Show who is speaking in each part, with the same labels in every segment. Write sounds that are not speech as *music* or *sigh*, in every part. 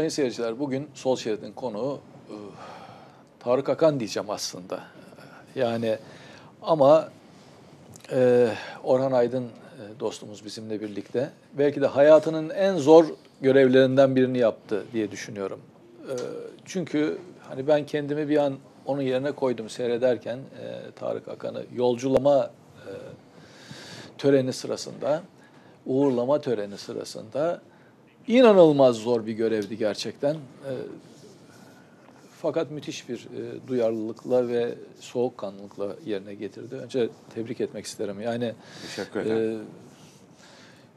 Speaker 1: Sayın seyirciler bugün Sol Şerit'in konuğu e, Tarık Akan diyeceğim aslında. Yani ama e, Orhan Aydın e, dostumuz bizimle birlikte belki de hayatının en zor görevlerinden birini yaptı diye düşünüyorum. E, çünkü hani ben kendimi bir an onun yerine koydum seyrederken e, Tarık Akan'ı yolculama e, töreni sırasında, uğurlama töreni sırasında inanılmaz zor bir görevdi gerçekten. E, fakat müthiş bir e, duyarlılıkla ve soğukkanlılıkla yerine getirdi. Önce tebrik etmek isterim. Yani
Speaker 2: Teşekkür ederim.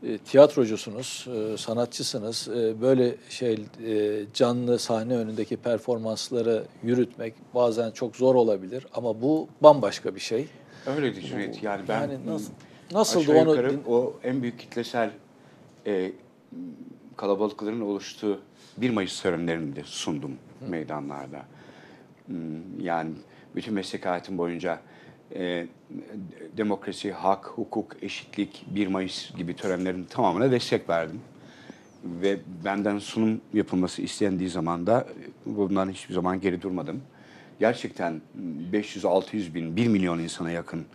Speaker 1: e, e, tiyatrocusunuz, e, sanatçısınız. E, böyle şey e, canlı sahne önündeki performansları yürütmek bazen çok zor olabilir ama bu bambaşka bir şey.
Speaker 2: Öyle Cüneyt. Yani ben
Speaker 1: yani nasıl nasıldı
Speaker 2: aşağı
Speaker 1: onu
Speaker 2: yukarı o en büyük kitlesel e, kalabalıkların oluştuğu 1 Mayıs törenlerinde sundum meydanlarda. Hmm, Yani bütün meslek hayatım boyunca e, demokrasi, hak, hukuk, eşitlik, 1 Mayıs gibi törenlerin tamamına destek verdim. Ve benden sunum yapılması istendiği zaman da e, bundan hiçbir zaman geri durmadım. Gerçekten 500-600 bin, 1 milyon insana yakın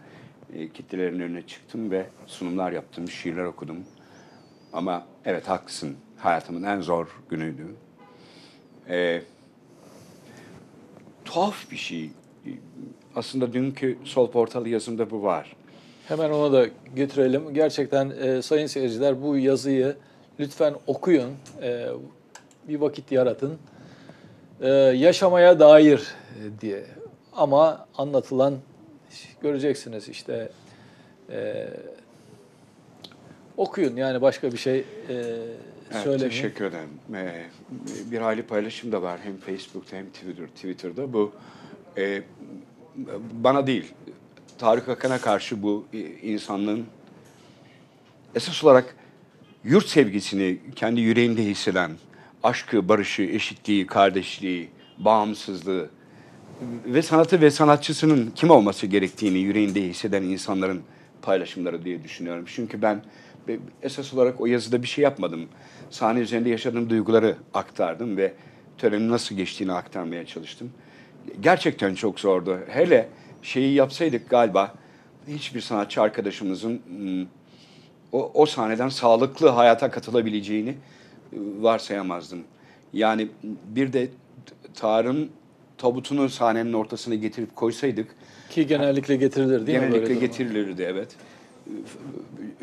Speaker 2: e, kitlelerin önüne çıktım ve sunumlar yaptım, şiirler okudum. Ama evet haklısın, hayatımın en zor günüydü. E, tuhaf bir şey. Aslında dünkü Sol Portalı yazımda bu var.
Speaker 1: Hemen ona da getirelim. Gerçekten e, sayın seyirciler bu yazıyı lütfen okuyun. E, bir vakit yaratın. E, yaşamaya dair e, diye. Ama anlatılan göreceksiniz işte e, okuyun yani başka bir şey e,
Speaker 2: Evet,
Speaker 1: söylemeyeyim.
Speaker 2: teşekkür ederim. Ee, bir hayli paylaşım da var hem Facebook'ta hem Twitter, Twitter'da. Bu e, bana değil, Tarık Akan'a karşı bu e, insanlığın esas olarak yurt sevgisini kendi yüreğinde hisseden, aşkı, barışı, eşitliği, kardeşliği, bağımsızlığı ve sanatı ve sanatçısının kim olması gerektiğini yüreğinde hisseden insanların paylaşımları diye düşünüyorum. Çünkü ben be- esas olarak o yazıda bir şey yapmadım. Sahne üzerinde yaşadığım duyguları aktardım ve törenin nasıl geçtiğini aktarmaya çalıştım. Gerçekten çok zordu. Hele şeyi yapsaydık galiba hiçbir sanatçı arkadaşımızın hmm, o, o sahneden sağlıklı hayata katılabileceğini e, varsayamazdım. Yani bir de Tarık'ın tabutunu sahnenin ortasına getirip koysaydık
Speaker 1: Ki genellikle getirilir değil mi?
Speaker 2: genellikle
Speaker 1: böyle durumlar?
Speaker 2: getirilirdi evet.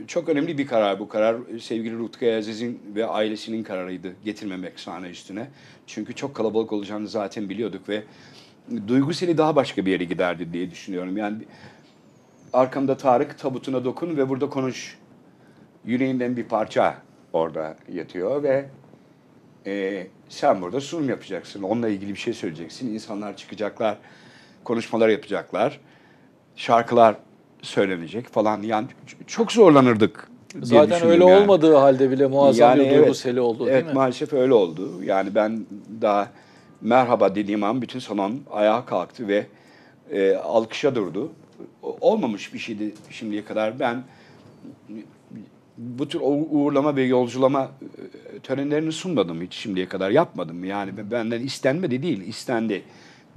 Speaker 2: Çok önemli bir karar bu karar. Sevgili Rutkay Aziz'in ve ailesinin kararıydı getirmemek sahne üstüne. Çünkü çok kalabalık olacağını zaten biliyorduk ve duygu seni daha başka bir yere giderdi diye düşünüyorum. Yani arkamda Tarık tabutuna dokun ve burada konuş. Yüreğinden bir parça orada yatıyor ve e, sen burada sunum yapacaksın. Onunla ilgili bir şey söyleyeceksin. İnsanlar çıkacaklar, konuşmalar yapacaklar, şarkılar söylenecek falan. Yani çok zorlanırdık.
Speaker 1: Zaten öyle
Speaker 2: yani.
Speaker 1: olmadığı halde bile muazzam bir duygu seli oldu
Speaker 2: evet,
Speaker 1: değil mi?
Speaker 2: maalesef öyle oldu. Yani ben daha merhaba dediğim an bütün salon ayağa kalktı ve e, alkışa durdu. Olmamış bir şeydi şimdiye kadar. Ben bu tür uğurlama ve yolculama e, törenlerini sunmadım hiç şimdiye kadar yapmadım. Yani benden istenmedi değil, istendi.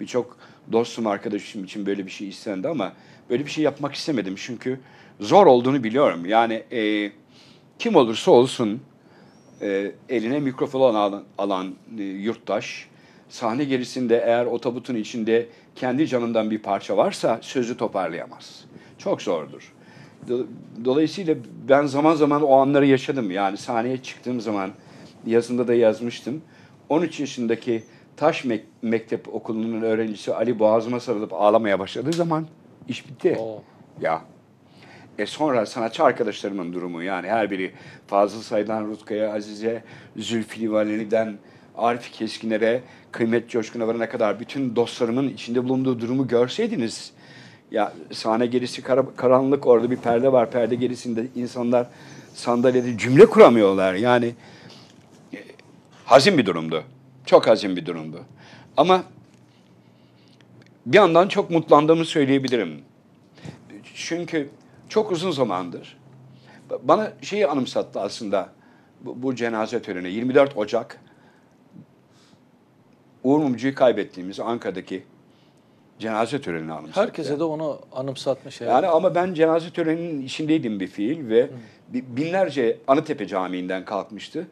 Speaker 2: Birçok dostum, arkadaşım için böyle bir şey istendi ama böyle bir şey yapmak istemedim. Çünkü zor olduğunu biliyorum. Yani e, kim olursa olsun e, eline mikrofon alan, alan e, yurttaş sahne gerisinde eğer o tabutun içinde kendi canından bir parça varsa sözü toparlayamaz. Çok zordur. Do- Dolayısıyla ben zaman zaman o anları yaşadım. Yani sahneye çıktığım zaman yazında da yazmıştım. 13 yaşındaki Taş Mek- Mektep Okulu'nun öğrencisi Ali boğazıma sarılıp ağlamaya başladığı zaman iş bitti.
Speaker 1: Oo.
Speaker 2: Ya e sonra sanatçı arkadaşlarımın durumu yani her biri Fazıl Say'dan Rutkaya, Azize, Zülfü Livaneli'den Arif Keskiner'e, Kıymet Coşkun'a varana kadar bütün dostlarımın içinde bulunduğu durumu görseydiniz ya sahne gerisi kara- karanlık orada bir perde var perde gerisinde insanlar sandalyede cümle kuramıyorlar yani e, hazin bir durumdu. Çok hazin bir durumdu. Ama bir yandan çok mutlandığımı söyleyebilirim. Çünkü çok uzun zamandır bana şeyi anımsattı aslında bu, bu cenaze töreni 24 Ocak Uğur Mumcu'yu kaybettiğimiz Ankara'daki cenaze törenini anımsattı.
Speaker 1: Herkese de onu anımsatmış. evet.
Speaker 2: Yani ama ben cenaze töreninin içindeydim bir fiil ve bi- binlerce Anıtepe Camii'nden kalkmıştı.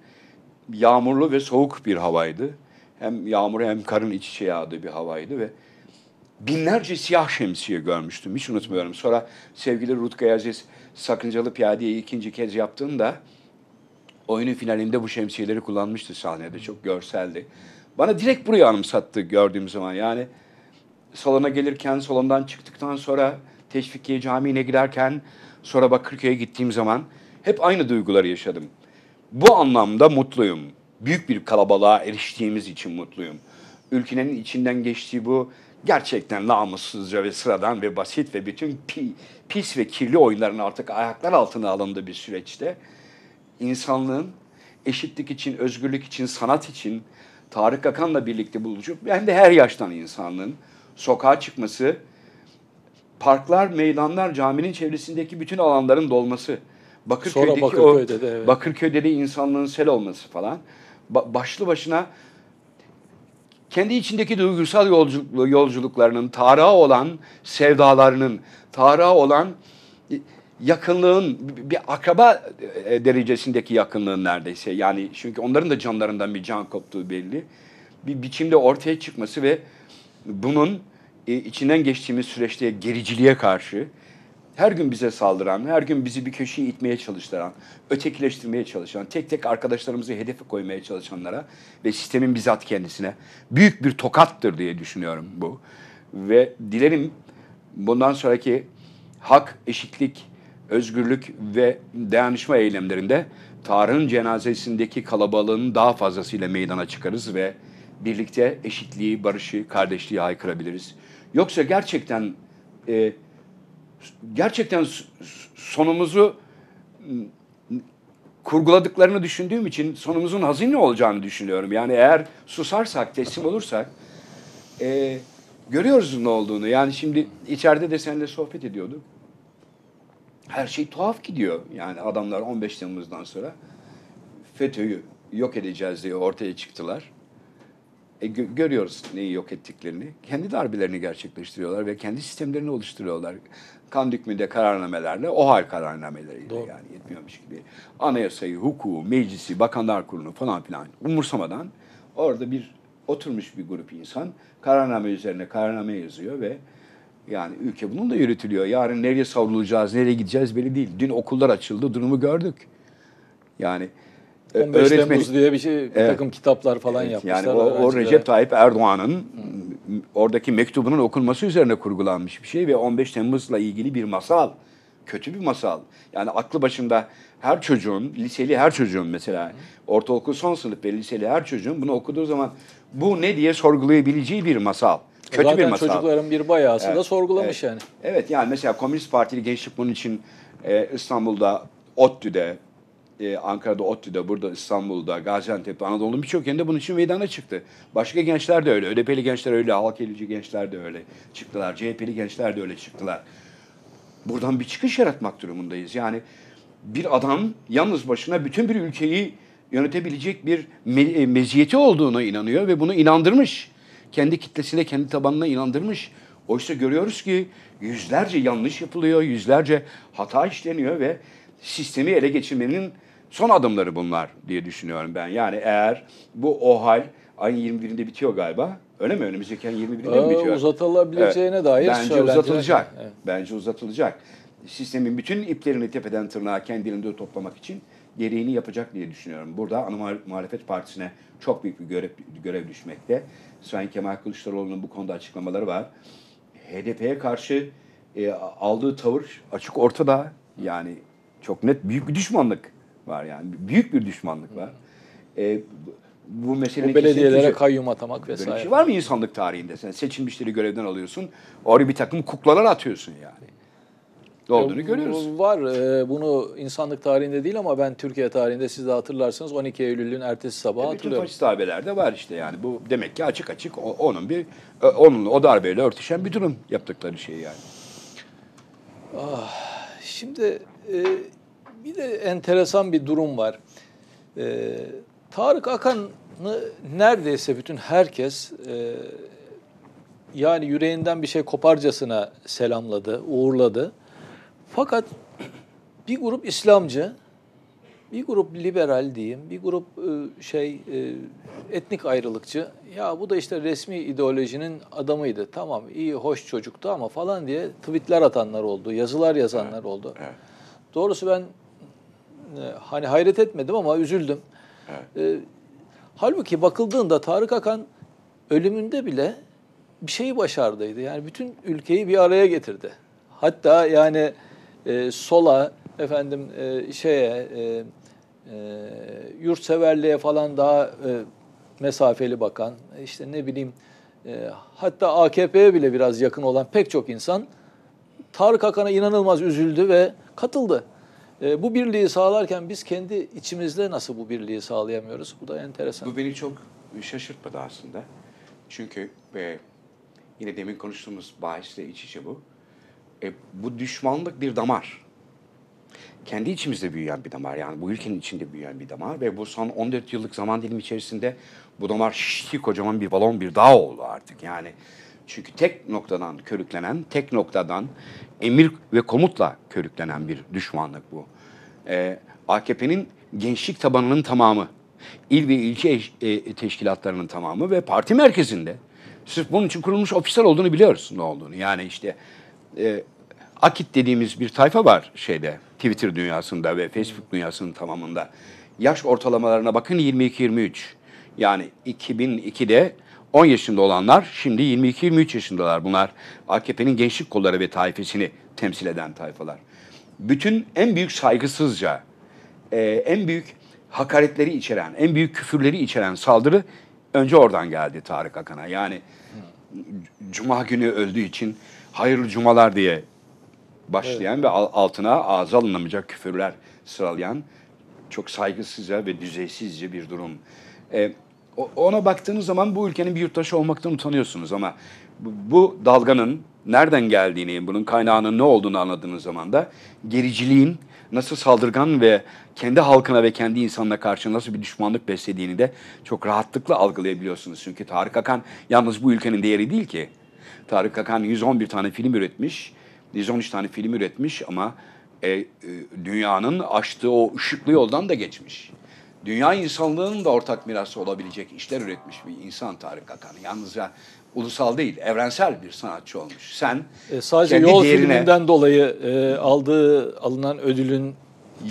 Speaker 2: Yağmurlu ve soğuk bir havaydı. Hem yağmur hem karın iç içe yağdığı bir havaydı ve binlerce siyah şemsiye görmüştüm. Hiç unutmuyorum. Sonra sevgili Rutkay Aziz Sakıncalı Piyade'yi ikinci kez yaptığında oyunun finalinde bu şemsiyeleri kullanmıştı sahnede. Çok görseldi. Bana direkt burayı anımsattı gördüğüm zaman. Yani salona gelirken, salondan çıktıktan sonra Teşvikiye Camii'ne giderken, sonra Bakırköy'e gittiğim zaman hep aynı duyguları yaşadım. Bu anlamda mutluyum. Büyük bir kalabalığa eriştiğimiz için mutluyum. Ülkenin içinden geçtiği bu gerçekten namussuzca ve sıradan ve basit ve bütün pi- pis ve kirli oyunların artık ayaklar altına alındığı bir süreçte insanlığın eşitlik için, özgürlük için, sanat için Tarık Akan'la birlikte buluşup hem de her yaştan insanlığın sokağa çıkması, parklar, meydanlar, caminin çevresindeki bütün alanların dolması, Bakırköy'deki
Speaker 1: Sonra Bakırköy'de
Speaker 2: o
Speaker 1: de, evet.
Speaker 2: Bakırköy'de de insanlığın sel olması falan ba- başlı başına kendi içindeki duygusal yolculuk, yolculuklarının, Tarık'a olan sevdalarının, Tarık'a olan yakınlığın, bir akraba e, derecesindeki yakınlığın neredeyse. Yani çünkü onların da canlarından bir can koptuğu belli. Bir biçimde ortaya çıkması ve bunun e, içinden geçtiğimiz süreçte gericiliğe karşı her gün bize saldıran, her gün bizi bir köşeye itmeye çalıştıran, ötekileştirmeye çalışan, tek tek arkadaşlarımızı hedefe koymaya çalışanlara ve sistemin bizzat kendisine büyük bir tokattır diye düşünüyorum bu. Ve dilerim bundan sonraki hak, eşitlik, özgürlük ve dayanışma eylemlerinde Tarık'ın cenazesindeki kalabalığın daha fazlasıyla meydana çıkarız ve birlikte eşitliği, barışı, kardeşliği haykırabiliriz. Yoksa gerçekten e, gerçekten sonumuzu kurguladıklarını düşündüğüm için sonumuzun hazin olacağını düşünüyorum. Yani eğer susarsak, teslim olursak e, görüyoruz ne olduğunu. Yani şimdi içeride de seninle sohbet ediyorduk. Her şey tuhaf gidiyor. Yani adamlar 15 Temmuz'dan sonra FETÖ'yü yok edeceğiz diye ortaya çıktılar. E, gö- görüyoruz neyi yok ettiklerini. Kendi darbelerini gerçekleştiriyorlar ve kendi sistemlerini oluşturuyorlar. Kan dökümünde kararnamelerle, o hal kararnameleriyle
Speaker 1: Doğru.
Speaker 2: yani yetmiyormuş gibi. Anayasayı, hukuku, meclisi, bakanlar kurulunu falan filan umursamadan orada bir oturmuş bir grup insan kararname üzerine kararname yazıyor ve yani ülke bunun da yürütülüyor. Yarın nereye savrulacağız, nereye gideceğiz belli değil. Dün okullar açıldı, durumu gördük. Yani
Speaker 1: 15
Speaker 2: öğretmeni-
Speaker 1: Temmuz diye bir şey, bir
Speaker 2: Evet.
Speaker 1: takım kitaplar falan
Speaker 2: Evet,
Speaker 1: yapmışlar.
Speaker 2: Yani o, o. Recep Tayyip Erdoğan'ın oradaki mektubunun okunması üzerine kurgulanmış bir şey ve 15 Temmuz'la ilgili bir masal. Kötü bir masal. Yani aklı başında her çocuğun, liseli her çocuğun mesela, ortaokul son sınıf ve liseli her çocuğun bunu okuduğu zaman bu ne diye sorgulayabileceği bir masal. Kötü
Speaker 1: Zaten
Speaker 2: bir masal.
Speaker 1: çocukların bir bayağısı da
Speaker 2: Evet,
Speaker 1: sorgulamış
Speaker 2: evet.
Speaker 1: yani.
Speaker 2: Evet yani mesela Komünist Partili gençlik bunun için e, İstanbul'da, ODTÜ'de, e, Ankara'da ODTÜ'de, burada İstanbul'da, Gaziantep'te, Anadolu'nun birçok yerinde bunun için meydana çıktı. Başka gençler de öyle, ÖDP'li gençler öyle, Halk Elici gençler de öyle çıktılar, CHP'li gençler de öyle çıktılar. Buradan bir çıkış yaratmak durumundayız. Yani bir adam yalnız başına bütün bir ülkeyi yönetebilecek bir me- e, meziyeti olduğunu inanıyor ve bunu inandırmış. Kendi kitlesine, kendi tabanına inandırmış. Oysa görüyoruz ki yüzlerce yanlış yapılıyor, yüzlerce hata işleniyor ve sistemi ele geçirmenin son adımları bunlar diye düşünüyorum ben. Yani eğer bu o hal ayın 21'inde bitiyor galiba. Öyle mi? Önümüzdeki ayın 21'inde mi
Speaker 1: Ee,
Speaker 2: bitiyor?
Speaker 1: uzatılabileceğine dair
Speaker 2: Bence uzatılacak.
Speaker 1: Evet.
Speaker 2: Bence uzatılacak. Sistemin bütün iplerini tepeden tırnağa kendi elinde toplamak için gereğini yapacak diye düşünüyorum. Burada ana muhal- muhalefet partisine çok büyük bir görev, görev düşmekte. Sayın Kemal Kılıçdaroğlu'nun bu konuda açıklamaları var. HDP'ye karşı e, aldığı tavır açık ortada. Yani çok net büyük bir düşmanlık var yani. Büyük bir düşmanlık var. E, bu- meselenin
Speaker 1: Bu belediyelere kayyum atamak
Speaker 2: Böyle bir
Speaker 1: vesaire.
Speaker 2: şey var mı insanlık tarihinde? Sen seçilmişleri görevden alıyorsun. Oraya bir takım kuklalar atıyorsun yani. Ne olduğunu görüyoruz.
Speaker 1: Var. Ee, Bunu insanlık tarihinde değil ama ben Türkiye tarihinde siz de hatırlarsınız 12 Eylül'ün ertesi sabahı
Speaker 2: Bütün
Speaker 1: hatırlıyorum.
Speaker 2: faşist darbelerde var işte yani. Bu demek ki açık açık onun bir o- onun o darbeyle örtüşen bir durum yaptıkları şey yani.
Speaker 1: Şimdi e, bir de enteresan bir durum var. E, Tarık Akan neredeyse bütün herkes e, yani yüreğinden bir şey koparcasına selamladı, uğurladı. Fakat bir grup İslamcı, bir grup liberal diyeyim, bir grup e, şey e, etnik ayrılıkçı. Ya bu da işte resmi ideolojinin adamıydı. Tamam iyi hoş çocuktu ama falan diye tweetler atanlar oldu, yazılar yazanlar oldu.
Speaker 2: Evet.
Speaker 1: Doğrusu ben hani hayret etmedim ama üzüldüm. E, halbuki bakıldığında Tarık Akan ölümünde bile bir şeyi başardıydı. Yani bütün ülkeyi bir araya getirdi. Hatta yani e, sola efendim e, şeye e, e, yurtseverliğe falan daha e, mesafeli bakan işte ne bileyim e, hatta AKP'ye bile biraz yakın olan pek çok insan Tarık Akan'a inanılmaz üzüldü ve katıldı. E, bu birliği sağlarken biz kendi içimizde nasıl bu birliği sağlayamıyoruz? Bu da enteresan.
Speaker 2: Bu beni çok şaşırtmadı aslında. Çünkü e, yine demin konuştuğumuz bahisle iç içe bu. E, bu düşmanlık bir damar. Kendi içimizde büyüyen bir damar yani bu ülkenin içinde büyüyen bir damar ve bu son 14 yıllık zaman dilimi içerisinde bu damar şişti kocaman bir balon bir dağ oldu artık yani. Çünkü tek noktadan körüklenen, tek noktadan emir ve komutla körüklenen bir düşmanlık bu. Ee, AKP'nin gençlik tabanının tamamı, il ve ilçe e, teşkilatlarının tamamı ve parti merkezinde sırf bunun için kurulmuş ofisler olduğunu biliyoruz ne olduğunu. Yani işte e, Akit dediğimiz bir tayfa var şeyde Twitter dünyasında ve Facebook dünyasının tamamında. Yaş ortalamalarına bakın 22-23. Yani 2002'de 10 yaşında olanlar şimdi 22-23 yaşındalar. Bunlar AKP'nin gençlik kolları ve taifesini temsil eden tayfalar. Bütün en büyük saygısızca, e, en büyük hakaretleri içeren, en büyük küfürleri içeren saldırı önce oradan geldi Tarık Akan'a. Yani Cuma günü öldüğü için hayırlı cumalar diye başlayan evet. ve altına ağza alınamayacak küfürler sıralayan çok saygısızca ve düzeysizce bir durum. Ee, ona baktığınız zaman bu ülkenin bir yurttaşı olmaktan utanıyorsunuz ama bu, dalganın nereden geldiğini, bunun kaynağının ne olduğunu anladığınız zaman da gericiliğin nasıl saldırgan ve kendi halkına ve kendi insanına karşı nasıl bir düşmanlık beslediğini de çok rahatlıkla algılayabiliyorsunuz. Çünkü Tarık Akan yalnız bu ülkenin değeri değil ki. Tarık Akan 111 tane film üretmiş, 113 tane film üretmiş ama e, e, dünyanın açtığı o ışıklı yoldan da geçmiş. Dünya insanlığının da ortak mirası olabilecek işler üretmiş bir insan Tarık Akan. Yalnızca ulusal değil, evrensel bir sanatçı olmuş. Sen
Speaker 1: e, sadece yol değerine, filminden dolayı e, aldığı alınan ödülün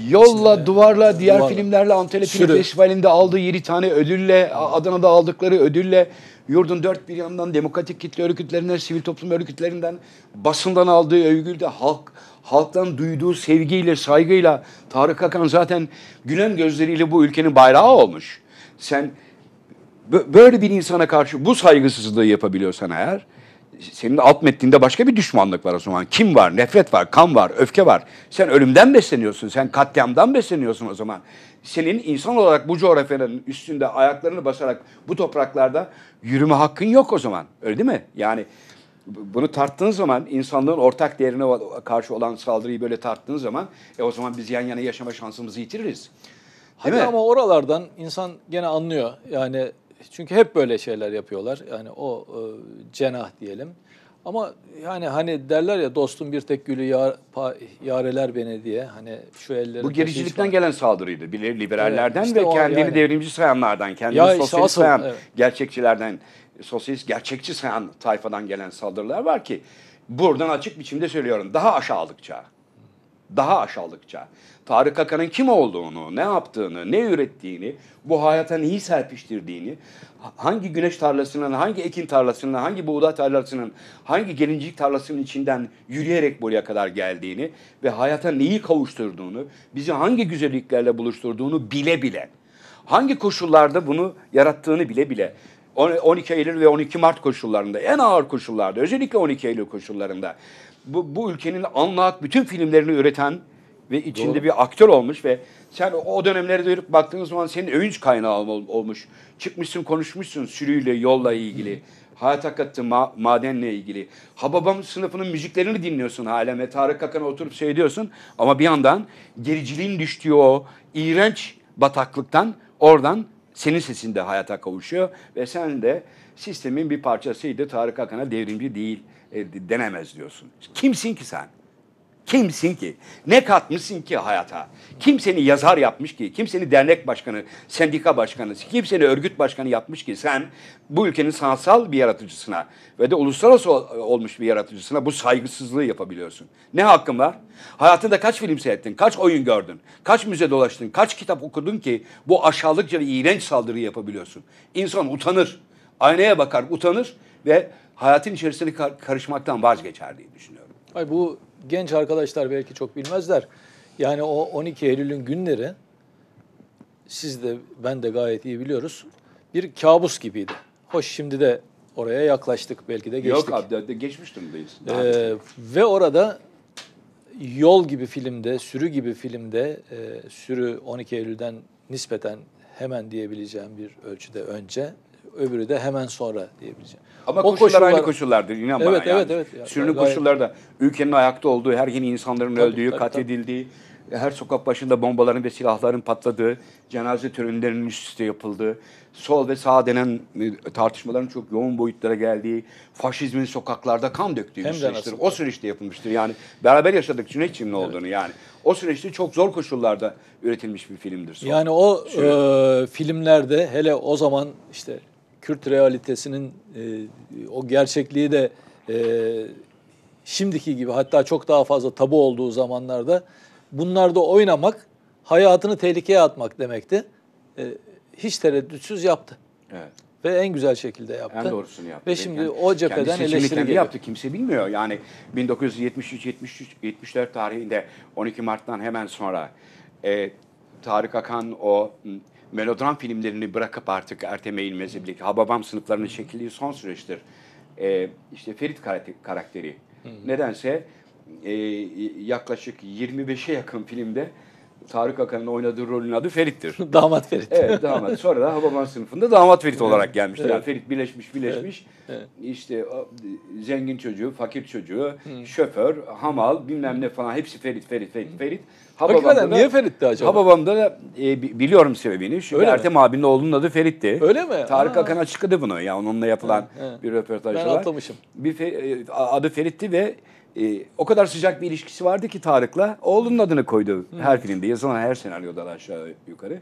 Speaker 2: Yolla, e, Duvarla, diğer duvarla. filmlerle Antalya Film Festivali'nde aldığı 7 tane ödülle, Adana'da aldıkları ödülle, yurdun dört bir yanından demokratik kitle örgütlerinden, sivil toplum örgütlerinden, basından aldığı övgüyle, halk halktan duyduğu sevgiyle, saygıyla Tarık Akan zaten gülen gözleriyle bu ülkenin bayrağı olmuş. Sen böyle bir insana karşı bu saygısızlığı yapabiliyorsan eğer senin alt metninde başka bir düşmanlık var o zaman. Kim var? Nefret var, kan var, öfke var. Sen ölümden besleniyorsun, sen katliamdan besleniyorsun o zaman. Senin insan olarak bu coğrafyanın üstünde ayaklarını basarak bu topraklarda yürüme hakkın yok o zaman. Öyle değil mi? Yani bunu tarttığın zaman insanlığın ortak değerine karşı olan saldırıyı böyle tarttığın zaman e o zaman biz yan yana yaşama şansımızı yitiririz.
Speaker 1: Değil Hadi mi? ama oralardan insan gene anlıyor. Yani çünkü hep böyle şeyler yapıyorlar. Yani o e, cenah diyelim. Ama yani hani derler ya dostum bir tek gülü yar, pa, yareler beni diye. Hani şu elleri
Speaker 2: Bu gericilikten gelen saldırıydı. Bilir liberallerden evet, işte ve kendini yani. devrimci sayanlardan, kendini ya sosyalist işte sayan evet. gerçekçilerden, sosyalist gerçekçi sayan tayfadan gelen saldırılar var ki buradan açık biçimde söylüyorum. Daha aşağılıkça. Daha aşağılıkça. Tarık Akan'ın kim olduğunu, ne yaptığını, ne ürettiğini, bu hayata neyi serpiştirdiğini, hangi güneş tarlasının, hangi ekin tarlasının, hangi buğday tarlasının, hangi gelincik tarlasının içinden yürüyerek buraya kadar geldiğini ve hayata neyi kavuşturduğunu, bizi hangi güzelliklerle buluşturduğunu bile bile, hangi koşullarda bunu yarattığını bile bile, 12 Eylül ve 12 Mart koşullarında, en ağır koşullarda, özellikle 12 Eylül koşullarında bu, bu ülkenin anlat bütün filmlerini üreten ve içinde Doğru. bir aktör olmuş ve sen o dönemlere dönüp baktığın zaman senin övünç kaynağı olmuş. Çıkmışsın konuşmuşsun sürüyle, yolla ilgili. Hayat hakikati ma madenle ilgili. Hababam sınıfının müziklerini dinliyorsun hala ve Tarık Akan'a oturup seyrediyorsun. Ama bir yandan gericiliğin düştüğü o iğrenç bataklıktan oradan Senin sesin de hayata kavuşuyor ve sen de sistemin bir parçasıydı. Tarık Akan'a devrimci değil e, denemez diyorsun. Kimsin ki sen? Kimsin ki? Ne katmışsın ki hayata? Kim seni yazar yapmış ki? Kim seni dernek başkanı, sendika başkanı, kim seni örgüt başkanı yapmış ki? Sen bu ülkenin sanatsal bir yaratıcısına ve de uluslararası ol- olmuş bir yaratıcısına bu saygısızlığı yapabiliyorsun. Ne hakkın var? Hayatında kaç film seyrettin? Kaç oyun gördün? Kaç müze dolaştın? Kaç kitap okudun ki bu aşağılıkça ve iğrenç saldırıyı yapabiliyorsun? İnsan utanır. Aynaya bakar, utanır ve hayatın içerisine kar- karışmaktan vazgeçer diye düşünüyorum.
Speaker 1: Ay bu genç arkadaşlar belki çok bilmezler. Yani o 12 Eylül'ün günleri siz de ben de gayet iyi biliyoruz. Bir kabus gibiydi. Hoş şimdi de oraya yaklaştık belki de geçtik.
Speaker 2: Yok abi de, de geçmiş durumdayız.
Speaker 1: Ee, ve orada Yol gibi filmde, Sürü gibi filmde, e, Sürü 12 Eylül'den nispeten hemen diyebileceğim bir ölçüde önce, öbürü de hemen sonra diyebileceğim.
Speaker 2: Ama
Speaker 1: O
Speaker 2: koşullar, aynı
Speaker 1: koşullar-
Speaker 2: koşullardır inan
Speaker 1: Evet,
Speaker 2: bana. yani.
Speaker 1: evet, evet. Ya,
Speaker 2: Sürünün
Speaker 1: gayet-
Speaker 2: koşulları da ülkenin ayakta olduğu, her gün insanların
Speaker 1: Tabii,
Speaker 2: öldüğü,
Speaker 1: tabii,
Speaker 2: katledildiği, her sokak başında bombaların ve silahların patladığı, cenaze törenlerinin üst üste yapıldığı, sol ve sağ denen e, tartışmaların çok yoğun boyutlara geldiği, faşizmin sokaklarda kan döktüğü bir
Speaker 1: Hem de
Speaker 2: süreçtir. O süreçte yapılmıştır. Yani beraber yaşadık Cüneyt'ciğim ne olduğunu yani. O süreçte çok zor koşullarda üretilmiş bir filmdir. Sol.
Speaker 1: Yani o e, filmlerde hele o zaman işte Kürt realitesinin e, o gerçekliği de e, şimdiki gibi hatta çok daha fazla tabu olduğu zamanlarda bunlarda oynamak hayatını tehlikeye atmak demekti. E, hiç tereddütsüz yaptı
Speaker 2: Evet.
Speaker 1: ve en güzel şekilde yaptı.
Speaker 2: En doğrusunu yaptı.
Speaker 1: Ve şimdi
Speaker 2: Yani
Speaker 1: o cepheden
Speaker 2: kendi
Speaker 1: eleştiri
Speaker 2: kendi
Speaker 1: geliyor.
Speaker 2: yaptı. Kimse bilmiyor. Yani 1973 73 74 tarihinde 12 Mart'tan hemen sonra e, Tarık Akan o melodram filmlerini bırakıp artık Ertem Eğilmez'le birlikte Hababam sınıflarının çekildiği son süreçtir. E, işte Ferit karakter- karakteri. Nedense e, yaklaşık 25'e yakın filmde Tarık Akan'ın oynadığı rolün adı Ferit'tir. *laughs*
Speaker 1: Damat Ferit.
Speaker 2: Evet damat. Sonra da Hababam sınıfında damat Ferit olarak gelmiştir. Yani Ferit birleşmiş birleşmiş. İşte o, zengin çocuğu, fakir çocuğu, şoför, hamal bilmem ne falan hepsi Ferit, Ferit, Ferit, Ferit.
Speaker 1: Hakikaten niye Ferit'ti acaba?
Speaker 2: Hababam'da da e, bi- biliyorum sebebini. Çünkü
Speaker 1: Öyle mi?
Speaker 2: Ertem abinin oğlunun adı Ferit'ti.
Speaker 1: Öyle mi?
Speaker 2: Tarık
Speaker 1: Aa.
Speaker 2: Akan açıkladı bunu. Ya onunla yapılan
Speaker 1: He, he.
Speaker 2: bir röportajda
Speaker 1: Ben
Speaker 2: var.
Speaker 1: atlamışım.
Speaker 2: Bir fe- e, adı Ferit'ti ve e, o kadar sıcak bir ilişkisi vardı ki Tarık'la oğlunun adını koydu her filmde yazılan her senaryoda da aşağı yukarı.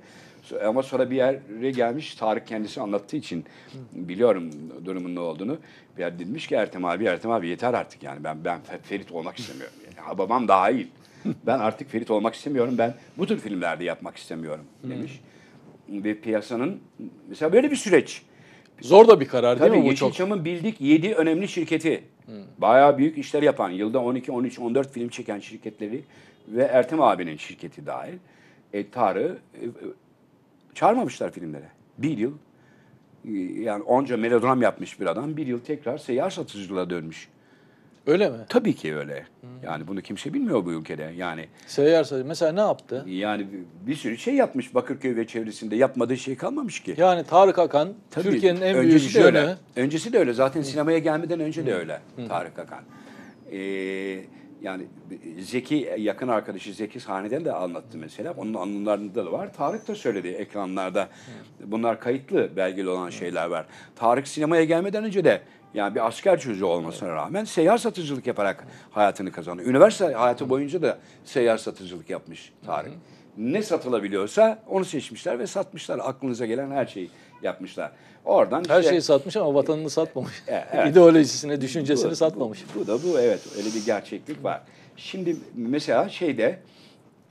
Speaker 2: Ama sonra bir yere gelmiş Tarık kendisi anlattığı için biliyorum durumun ne olduğunu. Bir yer demiş ki Ertem abi Ertem abi yeter artık yani ben ben Fe- Ferit olmak istemiyorum. Yani, babam daha iyi. Ben artık Ferit olmak istemiyorum. Ben bu tür filmlerde yapmak istemiyorum demiş. Ve piyasanın mesela böyle bir süreç.
Speaker 1: Zor da bir karar değil
Speaker 2: Tabii
Speaker 1: mi bu çok?
Speaker 2: Yeşilçam'ın bildik 7 önemli şirketi. Bayağı büyük işler yapan, yılda 12, 13, 14 film çeken şirketleri ve Ertem abinin şirketi dahil. E, Tarık'ı e, e, çağırmamışlar filmlere. Bir yıl e, yani onca melodram yapmış bir adam bir yıl tekrar seyyar satıcılığa dönmüş.
Speaker 1: Öyle mi?
Speaker 2: Tabii ki öyle. Yani bunu kimse bilmiyor bu ülkede. Yani
Speaker 1: Seyyar Satıcı mesela ne yaptı?
Speaker 2: yani bir- sürü şey yapmış Bakırköy ve çevresinde. Yapmadığı şey kalmamış ki.
Speaker 1: Yani Tarık Akan
Speaker 2: Tabii,
Speaker 1: Türkiye'nin en büyük
Speaker 2: öncesi de öyle. Öncesi de öyle. Zaten sinemaya gelmeden önce de öyle Tarık Akan. Ee, yani Zeki yakın arkadaşı Zeki sahneden de anlattı mesela. Onun anılarında da var. Tarık da söyledi ekranlarda. Bunlar kayıtlı belgeli olan şeyler var. Tarık sinemaya gelmeden önce de yani bir asker çocuğu olmasına rağmen seyyar satıcılık yaparak hayatını kazandı. Üniversite hayatı boyunca da seyyar satıcılık yapmış Tarık. Ne satılabiliyorsa onu seçmişler ve satmışlar. Aklınıza gelen her şeyi yapmışlar. Oradan
Speaker 1: Her
Speaker 2: işte-
Speaker 1: şeyi satmış ama vatanını satmamış.
Speaker 2: E, evet.
Speaker 1: İdeolojisini, düşüncesini
Speaker 2: bu-
Speaker 1: satmamış.
Speaker 2: Bu, bu da bu evet öyle bir gerçeklik var. Şimdi mesela şeyde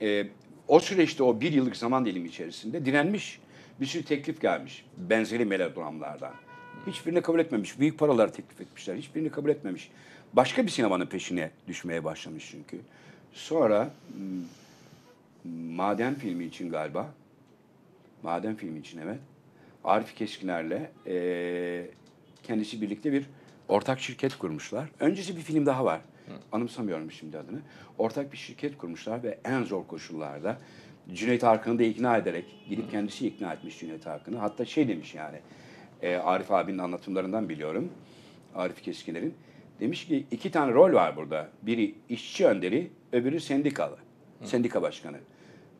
Speaker 2: e, o süreçte o bir yıllık zaman dilimi içerisinde direnmiş bir sürü teklif gelmiş benzeri melodramlardan. Hiçbirini kabul etmemiş. Büyük paralar teklif etmişler. Hiçbirini kabul etmemiş. Başka bir sinemanın peşine düşmeye başlamış çünkü. Sonra hmm, Maden filmi için galiba. Maden filmi için evet. Arif Keskiner'le eee, kendisi birlikte bir ortak şirket kurmuşlar. Öncesi bir film daha var. Anımsamıyorum şimdi adını. Ortak bir şirket kurmuşlar ve en zor koşullarda Cüneyt Arkın'ı da ikna ederek, gidip kendisi ikna etmiş Cüneyt Arkın'ı. Hatta şey demiş yani, eee, Arif abinin anlatımlarından biliyorum. Arif Keskiner'in. Demiş ki iki tane rol var burada. Biri işçi önderi, öbürü sendikalı. Sendika başkanı.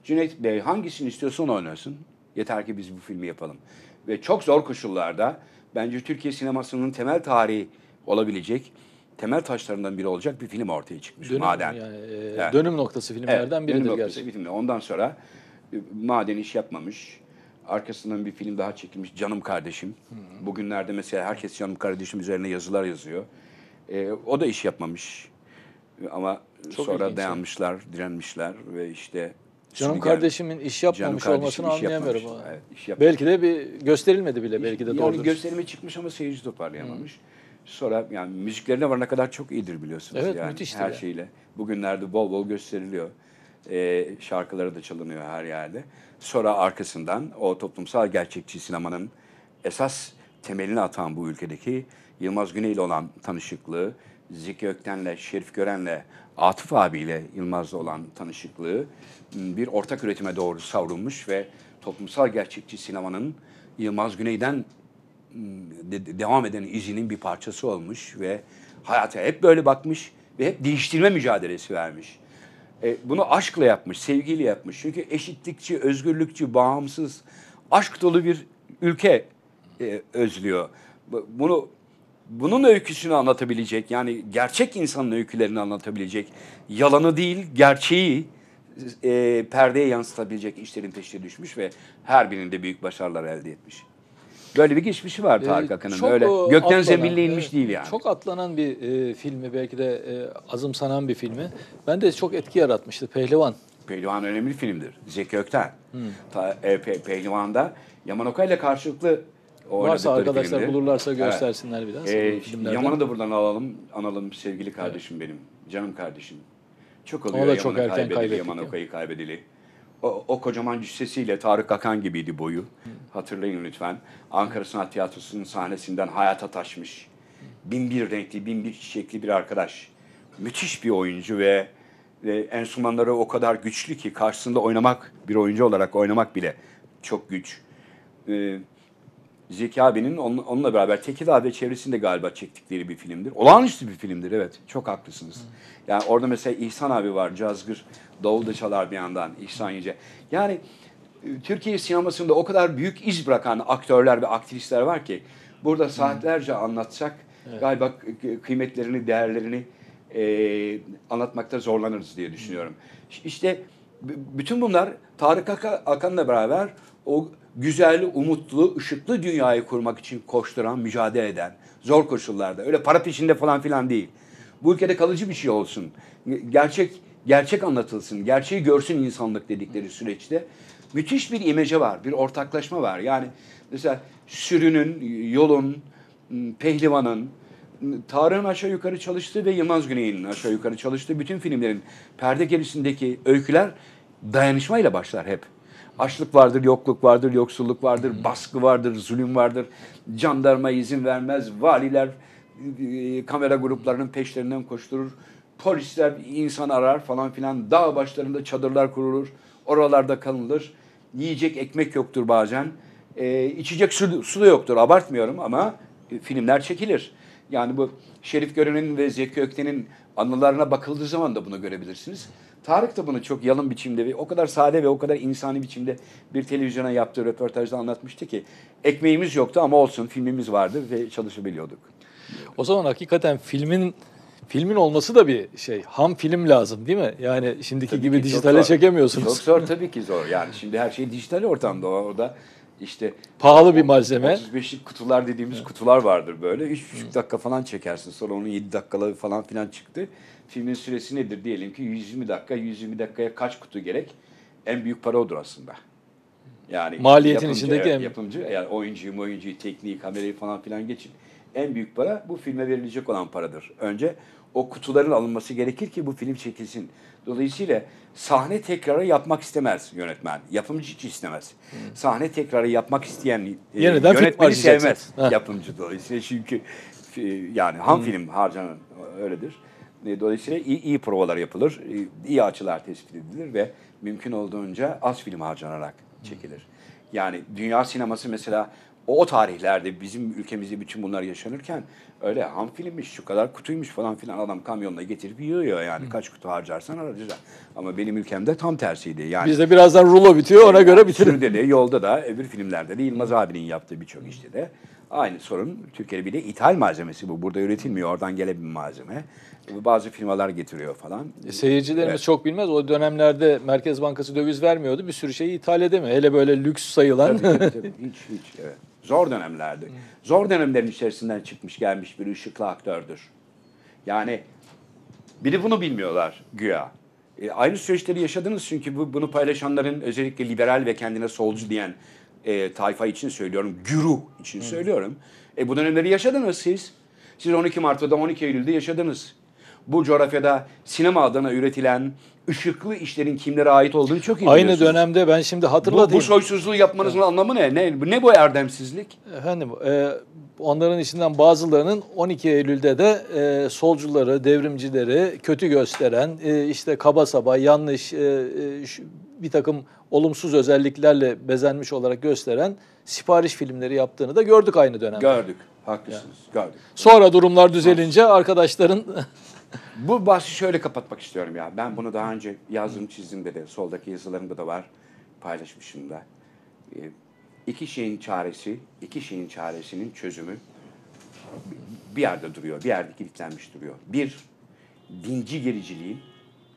Speaker 2: Cüneyt Bey hangisini istiyorsa onu oynasın. Yeter ki biz bu filmi yapalım. Ve çok zor koşullarda bence Türkiye sinemasının temel tarihi olabilecek temel taşlarından biri olacak bir film ortaya çıkmış.
Speaker 1: Dönüm,
Speaker 2: Maden.
Speaker 1: yani, e,
Speaker 2: Evet.
Speaker 1: dönüm noktası filmlerden
Speaker 2: Evet,
Speaker 1: biridir
Speaker 2: dönüm noktası
Speaker 1: gerçekten.
Speaker 2: filmde. Ondan sonra e, Maden iş yapmamış. Arkasından bir film daha çekilmiş Canım Kardeşim. Bugünlerde mesela herkes Canım Kardeşim üzerine yazılar yazıyor. E, o da iş yapmamış. Ama
Speaker 1: Çok
Speaker 2: sonra dayanmışlar, direnmişler ve işte
Speaker 1: Canım
Speaker 2: Sünnigen-
Speaker 1: kardeşimin iş yapmamış
Speaker 2: Canım
Speaker 1: olmasını
Speaker 2: iş
Speaker 1: anlayamıyorum.
Speaker 2: yapmamış. Evet, iş yapmamış.
Speaker 1: Belki de bir gösterilmedi bile belki de
Speaker 2: yani
Speaker 1: doğrudur.
Speaker 2: gösterime çıkmış ama seyirci toparlayamamış. Sonra yani müziklerine varana kadar çok iyidir biliyorsunuz.
Speaker 1: Evet,
Speaker 2: yani
Speaker 1: müthiştir
Speaker 2: Her
Speaker 1: yani.
Speaker 2: şeyle. Bugünlerde bol bol gösteriliyor. Ee, şarkıları da çalınıyor her yerde. Sonra arkasından o toplumsal gerçekçi sinemanın esas temelini atan bu ülkedeki Yılmaz Güney ile olan tanışıklığı, Zeki Ökten'le, Şerif Gören'le, Atıf abiyle Yılmaz'la olan tanışıklığı bir ortak üretime doğru savrulmuş ve toplumsal gerçekçi sinemanın Yılmaz Güney'den de- de- devam eden izinin bir parçası olmuş ve hayata hep böyle bakmış ve hep değiştirme mücadelesi vermiş. E, bunu aşkla yapmış, sevgiyle yapmış. Çünkü eşitlikçi, özgürlükçü, bağımsız, aşk dolu bir ülke e, özlüyor. Bu- Bunu bunun öyküsünü anlatabilecek, yani gerçek insanın öykülerini anlatabilecek, yalanı değil, gerçeği e, perdeye yansıtabilecek işlerin peşine düşmüş ve her birinde büyük başarılar elde etmiş. Böyle bir geçmişi var Tarık
Speaker 1: Ee,
Speaker 2: Akın'ın. Öyle
Speaker 1: e,
Speaker 2: gökten
Speaker 1: atlanan,
Speaker 2: zeminle inmiş
Speaker 1: evet,
Speaker 2: değil yani.
Speaker 1: Çok atlanan bir e, filmi belki de e, azımsanan bir filmi. Ben de çok etki yaratmıştı Pehlivan.
Speaker 2: Pehlivan önemli bir filmdir. Zeki Ökten.
Speaker 1: Hmm.
Speaker 2: Ta, e, Pe- Pehlivan'da Yaman ile karşılıklı
Speaker 1: Varsa arkadaşlar
Speaker 2: filmdir.
Speaker 1: bulurlarsa
Speaker 2: Evet.
Speaker 1: göstersinler biraz.
Speaker 2: Ee,
Speaker 1: filmlerden.
Speaker 2: Yaman'ı da buradan alalım, analım sevgili kardeşim benim, canım kardeşim. Çok oluyor
Speaker 1: Onu da
Speaker 2: Yaman'ı
Speaker 1: çok erken
Speaker 2: Yaman
Speaker 1: ya.
Speaker 2: Okay'ı kaybedeli. O, o kocaman cüssesiyle Tarık Akan gibiydi boyu. Hatırlayın lütfen. Ankara Sanat Tiyatrosu'nun sahnesinden hayata taşmış. Bin bir renkli, bin bir çiçekli bir arkadaş. Müthiş bir oyuncu ve, ve enstrümanları o kadar güçlü ki karşısında oynamak, bir oyuncu olarak oynamak bile çok güç. Ee, Zeki abinin onun- onunla beraber Tekirdağ ve çevresinde galiba çektikleri bir filmdir. Olağanüstü bir filmdir evet. Çok haklısınız. Yani orada mesela İhsan abi var. Cazgır. Davul da çalar bir yandan. İhsan Yüce. Yani e, Türkiye sinemasında o kadar büyük iz bırakan aktörler ve aktivistler var ki burada saatlerce anlatsak galiba k- kıymetlerini, değerlerini e, anlatmakta zorlanırız diye düşünüyorum. İşte bütün bunlar Tarık Aka- Akan'la beraber o güzel, umutlu, ışıklı dünyayı kurmak için koşturan, mücadele eden, zor koşullarda. Öyle para peşinde falan filan değil. Bu ülkede kalıcı bir şey olsun. Gerçek gerçek anlatılsın, gerçeği görsün insanlık dedikleri süreçte müthiş bir imece var, bir ortaklaşma var. Yani mesela sürünün, yolun, pehlivanın, Tarık'ın aşağı yukarı çalıştığı ve Yılmaz Güney'in aşağı yukarı çalıştığı bütün filmlerin perde gerisindeki öyküler dayanışmayla başlar hep. Açlık vardır, yokluk vardır, yoksulluk vardır, baskı vardır, zulüm vardır. Jandarma izin vermez, valiler e, kamera gruplarının peşlerinden koşturur. Polisler insan arar falan filan. Dağ başlarında çadırlar kurulur. Oralarda kalınır. Yiyecek ekmek yoktur bazen. E, içecek su, su da yoktur. Abartmıyorum ama e, filmler çekilir. Yani bu Şerif Gören'in ve Zeki Ökten'in anılarına bakıldığı zaman da bunu görebilirsiniz. Tarık da bunu çok yalın biçimde ve o kadar sade ve o kadar insani biçimde bir televizyona yaptığı röportajda anlatmıştı ki ekmeğimiz yoktu ama olsun filmimiz vardı ve çalışabiliyorduk.
Speaker 1: O zaman hakikaten filmin filmin olması da bir şey. Ham film lazım değil mi? Yani şimdiki
Speaker 2: Tabii
Speaker 1: gibi dijitale
Speaker 2: zor.
Speaker 1: çekemiyorsunuz.
Speaker 2: Çok zor tabii ki zor. Yani şimdi her şey dijital ortamda. Orada işte
Speaker 1: Pahalı bir malzeme.
Speaker 2: 35'lik kutular dediğimiz kutular vardır böyle. 3,5 dakika falan çekersin. Sonra onun 7 dakikaları falan filan çıktı. Filmin süresi nedir diyelim ki 120 dakika. 120 dakikaya kaç kutu gerek? En büyük para odur aslında. Yani
Speaker 1: Maliyetin
Speaker 2: yapımcı,
Speaker 1: içindeki
Speaker 2: evet,
Speaker 1: en-
Speaker 2: yapımcı yani oyuncuyu, oyuncuyu, tekniği, kamerayı falan filan geçin. En büyük para bu filme verilecek olan paradır. Önce o kutuların alınması gerekir ki bu film çekilsin. Dolayısıyla sahne tekrarı yapmak istemez yönetmen. Yapımcı hiç istemez. Sahne tekrarı yapmak isteyen e,
Speaker 1: Yeniden
Speaker 2: yönetmeni sevmez
Speaker 1: Ha.
Speaker 2: yapımcı dolayısıyla. Çünkü e, yani ham film harcanan öyledir. E, Dolayısıyla iyi, iyi provalar yapılır, iyi açılar tespit edilir ve mümkün olduğunca az film harcanarak çekilir. Yani dünya sineması mesela o, o tarihlerde bizim ülkemizde bütün bunlar yaşanırken öyle ham filmmiş, şu kadar kutuymuş falan filan adam kamyonla getirip yiyor yani. Kaç kutu harcarsan harcayacaksın. Ama benim ülkemde tam tersiydi. Yani
Speaker 1: Bizde birazdan rulo bitiyor ona göre bitirin.
Speaker 2: Sürüde de yolda da öbür filmlerde de Yılmaz abinin yaptığı birçok işte de aynı sorun. Türkiye'de bir de ithal malzemesi bu. Burada üretilmiyor. Oradan gelen bir malzeme. Bazı firmalar getiriyor falan.
Speaker 1: E, Seyircilerimiz
Speaker 2: Evet.
Speaker 1: çok bilmez. O dönemlerde Merkez Bankası döviz vermiyordu. Bir sürü şeyi ithal edemiyor. Hele böyle lüks sayılan.
Speaker 2: Tabii, tabii, tabii. Hiç hiç evet. Zor dönemlerdi. Zor dönemlerin içerisinden çıkmış gelmiş bir ışıklı aktördür. Yani bir de bunu bilmiyorlar güya. E, aynı süreçleri yaşadınız çünkü bu, bunu paylaşanların özellikle liberal ve kendine solcu diyen e, tayfa için söylüyorum, güruh için söylüyorum. E, bu dönemleri yaşadınız siz. Siz 12 Mart'ta da 12 Eylül'de yaşadınız. Bu coğrafyada sinema adına üretilen ışıklı işlerin kimlere ait olduğunu çok iyi
Speaker 1: Aynı
Speaker 2: biliyorsunuz.
Speaker 1: dönemde ben şimdi
Speaker 2: Bu,
Speaker 1: hatırlatayım.
Speaker 2: bu soysuzluğu yapmanızın anlamı ne? ne? Ne bu erdemsizlik?
Speaker 1: Efendim e, onların içinden bazılarının 12 Eylül'de de e, solcuları, devrimcileri kötü gösteren, e, işte kaba saba, yanlış, e, e, şu- bir takım olumsuz özelliklerle bezenmiş olarak gösteren sipariş filmleri yaptığını da gördük aynı dönemde.
Speaker 2: Gördük. Haklısınız. Gördük.
Speaker 1: Sonra durumlar düzelince arkadaşların *laughs*
Speaker 2: Bu bahsi şöyle kapatmak istiyorum ya. Ben bunu daha önce yazdım, çizdim de soldaki yazılarımda da var. Paylaşmışım da. Ee, İki şeyin çaresi, iki şeyin çaresinin çözümü bir yerde duruyor, bir yerde kilitlenmiş duruyor. Bir, dinci gericiliğin,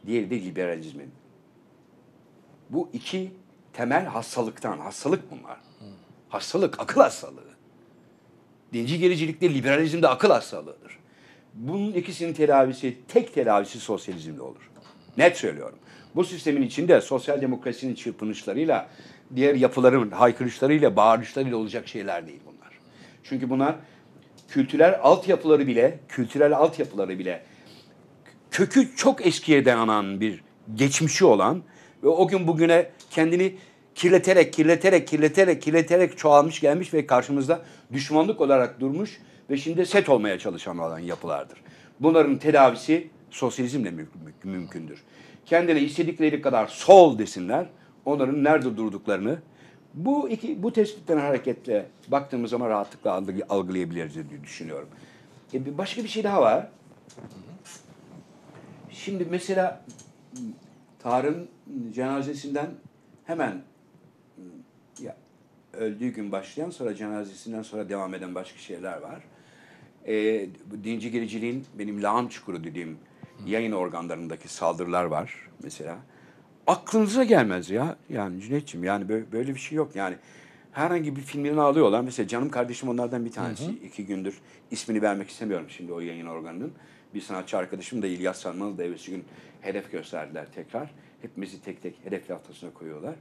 Speaker 2: diğeri de liberalizmin. Bu iki temel hastalıktan, hastalık bunlar. Hastalık, akıl hastalığı. Dinci gericilik de liberalizm de akıl hastalığıdır. Bunun ikisinin tedavisi, tek tedavisi sosyalizmle olur. Net söylüyorum. Bu sistemin içinde sosyal demokrasinin çırpınışlarıyla, diğer yapıların haykırışlarıyla, bağırışlarıyla olacak şeyler değil bunlar. Çünkü bunlar kültürel altyapıları bile, kültürel altyapıları bile kökü çok eskiye dayanan bir geçmişi olan ve o gün bugüne kendini kirleterek, kirleterek, kirleterek, kirleterek çoğalmış gelmiş ve karşımızda düşmanlık olarak durmuş ve şimdi set olmaya çalışan olan yapılardır. Bunların tedavisi sosyalizmle mü- mü- mümkündür. Kendine istedikleri kadar sol desinler, onların nerede durduklarını bu iki bu tespitten hareketle baktığımız zaman rahatlıkla algı- algılayabiliriz diye düşünüyorum. E, başka bir şey daha var. Şimdi mesela Tarık'ın cenazesinden hemen öldüğü gün başlayan sonra cenazesinden sonra devam eden başka şeyler var. Bu dinci gericiliğin benim lağım çukuru dediğim yayın organlarındaki saldırılar var mesela. Aklınıza gelmez ya. Yani Cüneyt'ciğim yani böyle, böyle bir şey yok. Yani herhangi bir filmini alıyorlar. Mesela canım kardeşim onlardan bir tanesi. iki gündür ismini vermek istemiyorum şimdi o yayın organının. Bir sanatçı arkadaşım da İlyas Salman'ı da evvelsi gün hedef gösterdiler tekrar. Hepimizi tek tek hedef haftasına koyuyorlar.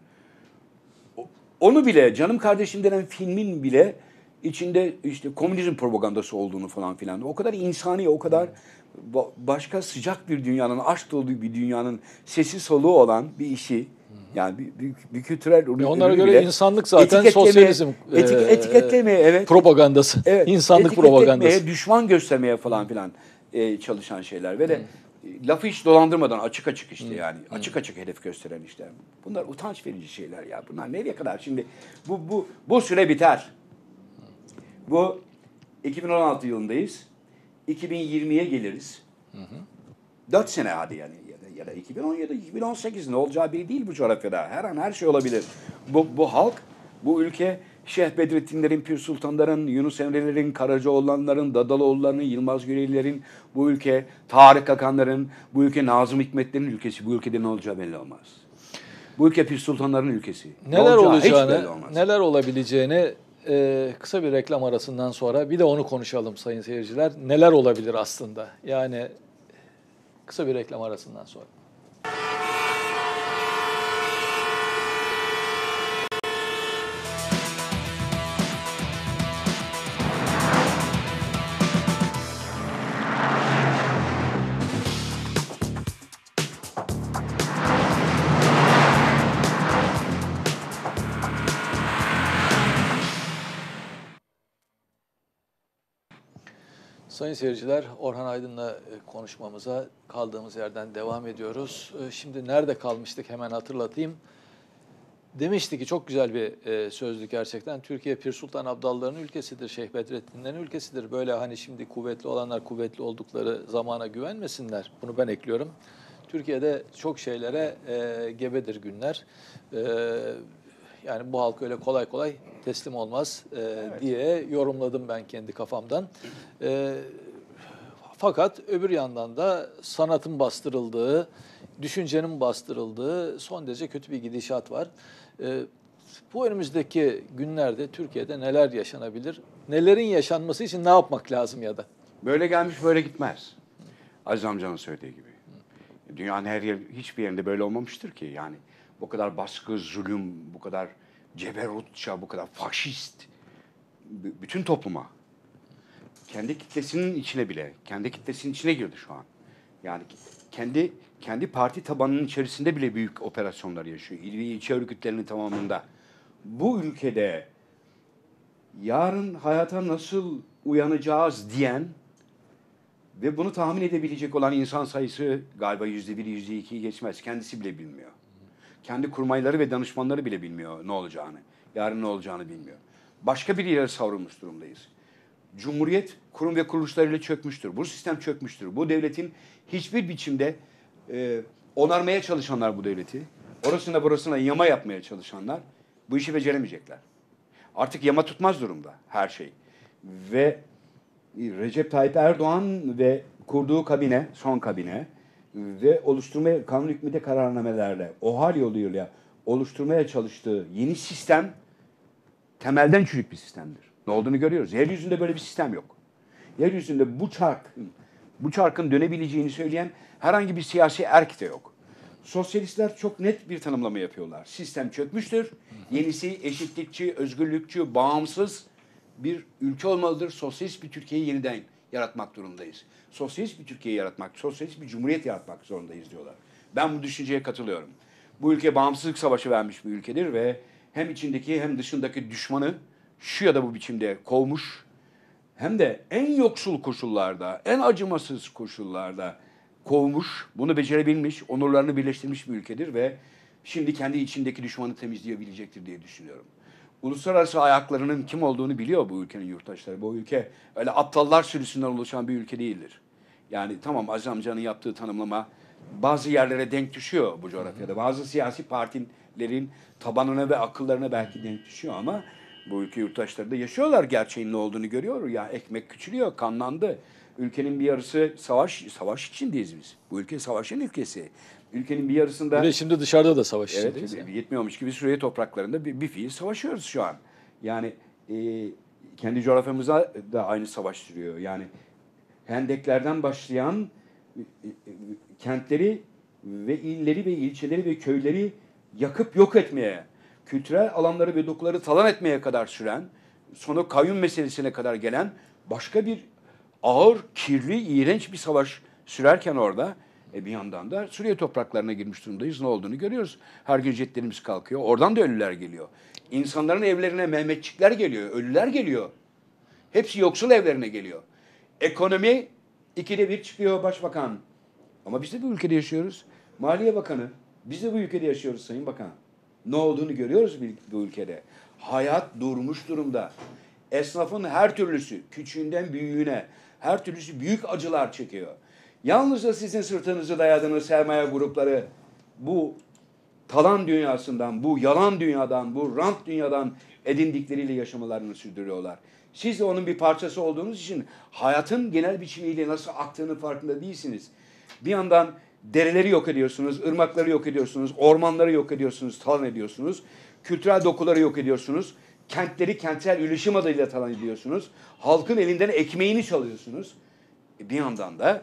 Speaker 2: Onu bile canım kardeşim denen filmin bile içinde işte komünizm propagandası olduğunu falan filan. O kadar insani, o kadar ba- başka sıcak bir dünyanın, aşk dolu bir dünyanın sesi soluğu olan bir işi yani bir, bir, bir kültürel ürün-
Speaker 1: onlara
Speaker 2: ürünü
Speaker 1: göre
Speaker 2: bile
Speaker 1: insanlık zaten sosyalizm,
Speaker 2: etik-
Speaker 1: e,
Speaker 2: etiketlemeye evet.
Speaker 1: propagandası,
Speaker 2: Evet,
Speaker 1: insanlık propagandası.
Speaker 2: düşman göstermeye falan filan e, çalışan şeyler ve de e, lafı hiç dolandırmadan açık açık işte yani açık açık hedef gösteren işler. Bunlar utanç verici şeyler ya. Bunlar nereye kadar şimdi bu bu bu süre biter. Bu 2016 yılındayız. 2020'ye geliriz. 4 sene hadi yani ya da, ya da 2017 2018 ne olacağı belli değil bu coğrafyada. Her an her şey olabilir. Bu, bu halk, bu ülke Şeyh Bedrettinlerin, Pir Sultanların, Yunus Emre'lerin, Karacaoğlanların, Dadaloğullarının, Yılmaz Güneylilerin, bu ülke Tarık Akanların, bu ülke Nazım Hikmetlerin ülkesi. Bu ülkede ne olacağı belli olmaz. Bu ülke Pir Sultanların ülkesi. Ne
Speaker 1: Neler
Speaker 2: olacağı hiç belli
Speaker 1: olacağını,
Speaker 2: olmaz.
Speaker 1: neler olabileceğini e, kısa bir reklam arasından sonra bir de onu konuşalım sayın seyirciler. Neler olabilir aslında? Yani kısa bir reklam arasından sonra. Sayın seyirciler, Orhan Aydın'la e, konuşmamıza kaldığımız yerden devam ediyoruz. E, Şimdi nerede kalmıştık hemen hatırlatayım. demişti ki çok güzel bir e, sözlük gerçekten. Türkiye Pir Sultan Abdalların ülkesidir, Şeyh Bedrettinlerin ülkesidir. Böyle hani şimdi kuvvetli olanlar kuvvetli oldukları zamana güvenmesinler. Bunu ben ekliyorum. Türkiye'de çok şeylere gebedir günler. E, yani bu halk öyle kolay kolay teslim olmaz e, diye yorumladım ben kendi kafamdan. E, fakat öbür yandan da sanatın bastırıldığı, düşüncenin bastırıldığı son derece kötü bir gidişat var. Ee, bu önümüzdeki günlerde Türkiye'de neler yaşanabilir? Nelerin yaşanması için ne yapmak lazım ya da?
Speaker 2: Böyle gelmiş böyle gitmez. Aziz amcanın söylediği gibi. Dünyanın her yer, hiçbir yerinde böyle olmamıştır ki. Yani bu kadar baskı, zulüm, bu kadar ceberutça, bu kadar faşist bütün topluma. Kendi kitlesinin içine bile, kendi kitlesinin içine girdi şu an. Yani kendi kendi parti tabanının içerisinde bile büyük operasyonlar yaşıyor. İl ve ilçe örgütlerinin tamamında. Bu ülkede yarın hayata nasıl uyanacağız diyen ve bunu tahmin edebilecek olan insan sayısı galiba yüzde bir, yüzde ikiyi geçmez. Kendisi bile bilmiyor. Kendi kurmayları ve danışmanları bile bilmiyor ne olacağını. Yarın ne olacağını bilmiyor. Başka bir yere savrulmuş durumdayız. Cumhuriyet kurum ve kuruluşlarıyla çökmüştür. Bu sistem çökmüştür. Bu devletin hiçbir biçimde e, onarmaya çalışanlar bu devleti, orasına burasına yama yapmaya çalışanlar bu işi beceremeyecekler. Artık yama tutmaz durumda her şey. Ve Recep Tayyip Erdoğan ve kurduğu kabine, son kabine ve oluşturmaya kanun hükmünde kararnamelerle, OHAL yoluyla oluşturmaya çalıştığı yeni sistem temelden çürük bir sistemdir. Ne olduğunu görüyoruz. Yeryüzünde böyle bir sistem yok. Yeryüzünde bu çarkın, bu çarkın dönebileceğini söyleyen herhangi bir siyasi erk de yok. Sosyalistler çok net bir tanımlama yapıyorlar. Sistem çökmüştür. Yenisi eşitlikçi, özgürlükçü, bağımsız bir ülke olmalıdır. Sosyalist bir Türkiye'yi yeniden yaratmak durumundayız. Sosyalist bir Türkiye yaratmak, sosyalist bir cumhuriyet yaratmak zorundayız diyorlar. Ben bu düşünceye katılıyorum. Bu ülke bağımsızlık savaşı vermiş bir ülkedir ve hem içindeki hem dışındaki düşmanı şu ya da bu biçimde kovmuş hem de en yoksul koşullarda, en acımasız koşullarda kovmuş, bunu becerebilmiş, onurlarını birleştirmiş bir ülkedir ve şimdi kendi içindeki düşmanı temizleyebilecektir diye düşünüyorum. Uluslararası ayaklarının kim olduğunu biliyor bu ülkenin yurttaşları. Bu ülke öyle aptallar sürüsünden oluşan bir ülke değildir. Yani tamam Aziz amcanın yaptığı tanımlama bazı yerlere denk düşüyor bu coğrafyada. Bazı siyasi partilerin tabanına ve akıllarına belki denk düşüyor ama bu ülke yurttaşları da yaşıyorlar gerçeğin ne olduğunu görüyor. Ya ekmek küçülüyor, kanlandı. Ülkenin bir yarısı savaş savaş içindeyiz biz. Bu ülke savaşın ülkesi. Ülkenin bir yarısında
Speaker 1: Ve şimdi dışarıda da savaş
Speaker 2: Evet,
Speaker 1: içindeyiz. yani.
Speaker 2: yetmiyormuş gibi Suriye topraklarında bir, bir fiil savaşıyoruz şu an. Yani e, kendi coğrafyamıza da aynı savaş sürüyor. Yani hendeklerden başlayan e, e, kentleri ve illeri ve ilçeleri ve köyleri yakıp yok etmeye, kültürel alanları ve dokuları talan etmeye kadar süren, sonu kayyum meselesine kadar gelen başka bir ağır, kirli, iğrenç bir savaş sürerken orada e bir yandan da Suriye topraklarına girmiş durumdayız. Ne olduğunu görüyoruz. Her gün jetlerimiz kalkıyor. Oradan da ölüler geliyor. İnsanların evlerine Mehmetçikler geliyor, ölüler geliyor. Hepsi yoksul evlerine geliyor. Ekonomi ikide bir çıkıyor başbakan. Ama biz de bu ülkede yaşıyoruz. Maliye Bakanı, biz de bu ülkede yaşıyoruz Sayın Bakan. Ne olduğunu görüyoruz bu ülkede. Hayat durmuş durumda. Esnafın her türlüsü, küçüğünden büyüğüne, her türlüsü büyük acılar çekiyor. Yalnızca sizin sırtınızı dayadığınız sermaye grupları bu talan dünyasından, bu yalan dünyadan, bu rant dünyadan edindikleriyle yaşamalarını sürdürüyorlar. Siz de onun bir parçası olduğunuz için hayatın genel biçimiyle nasıl aktığını farkında değilsiniz. Bir yandan dereleri yok ediyorsunuz, ırmakları yok ediyorsunuz, ormanları yok ediyorsunuz, talan ediyorsunuz. Kültürel dokuları yok ediyorsunuz. Kentleri kentsel ülüşüm adıyla talan ediyorsunuz. Halkın elinden ekmeğini çalıyorsunuz. E, Bir yandan da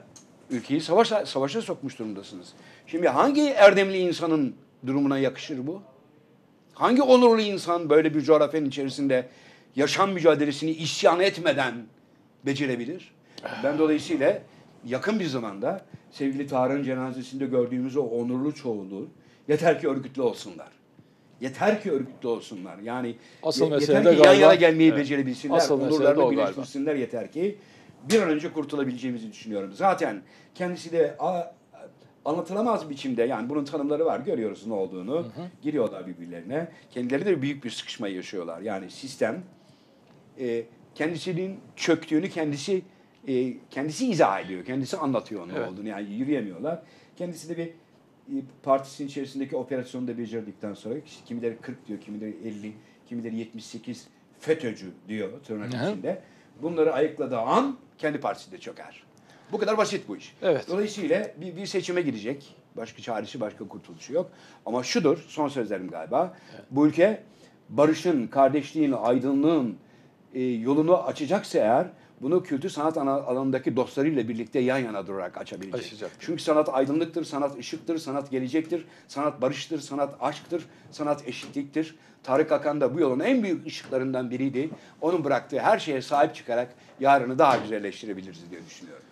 Speaker 2: ülkeyi savaşa, savaşa sokmuş durumdasınız. Şimdi hangi erdemli insanın durumuna yakışır bu? Hangi onurlu insan böyle bir coğrafyanın içerisinde yaşam mücadelesini isyan etmeden becerebilir? Ben dolayısıyla yakın bir zamanda sevgili Tarık'ın cenazesinde gördüğümüz o onurlu çoğunluğu yeter ki örgütlü olsunlar. Yeter ki örgütlü olsunlar. Yani
Speaker 1: Asıl
Speaker 2: ye- yeter ki yan yana
Speaker 1: galiba-
Speaker 2: gelmeyi
Speaker 1: Evet.
Speaker 2: becerebilsinler.
Speaker 1: Asıl
Speaker 2: onurlarını
Speaker 1: galiba.
Speaker 2: birleştirsinler yeter ki bir an önce kurtulabileceğimizi düşünüyorum. Zaten kendisi de anlatılamaz biçimde yani bunun tanımları var görüyoruz ne olduğunu. Giriyorlar birbirlerine. Kendileri de büyük bir sıkışma yaşıyorlar. Yani sistem e, kendisinin çöktüğünü kendisi e, kendisi izah ediyor. Kendisi anlatıyor ne
Speaker 1: Evet.
Speaker 2: olduğunu. Yani yürüyemiyorlar. Kendisi de bir e, partisinin içerisindeki operasyonu da becerdikten sonra işte kimileri 40 diyor, kimileri 50, kimileri 78 FETÖ'cü diyor tırnak
Speaker 1: Hı hı.
Speaker 2: Bunları ayıkladığı an kendi partisi de çöker. Bu kadar basit bu iş.
Speaker 1: Evet.
Speaker 2: Dolayısıyla bir, bir seçime gidecek. Başka çaresi, başka kurtuluşu yok. Ama şudur, son sözlerim galiba. Bu ülke barışın, kardeşliğin, aydınlığın e, yolunu açacaksa eğer bunu kültür sanat ana- alanındaki dostlarıyla birlikte yan yana durarak açabilecek.
Speaker 1: Açacaktır.
Speaker 2: Çünkü sanat aydınlıktır, sanat ışıktır, sanat gelecektir, sanat barıştır, sanat aşktır, sanat eşitliktir. Tarık Akan da bu yolun en büyük ışıklarından biriydi. Onun bıraktığı her şeye sahip çıkarak yarını daha güzelleştirebiliriz diye düşünüyorum.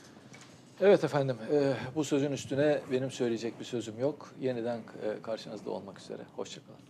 Speaker 1: Evet efendim, e, bu sözün üstüne benim söyleyecek bir sözüm yok. Yeniden e, karşınızda olmak üzere. Hoşçakalın.